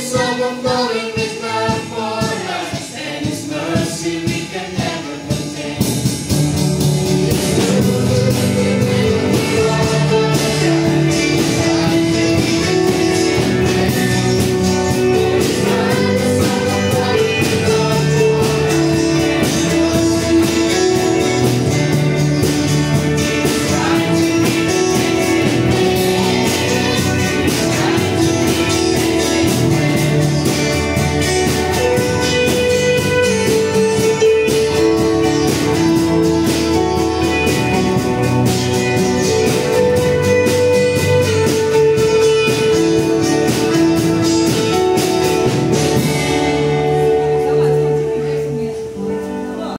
somos nós.